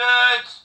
Bastards!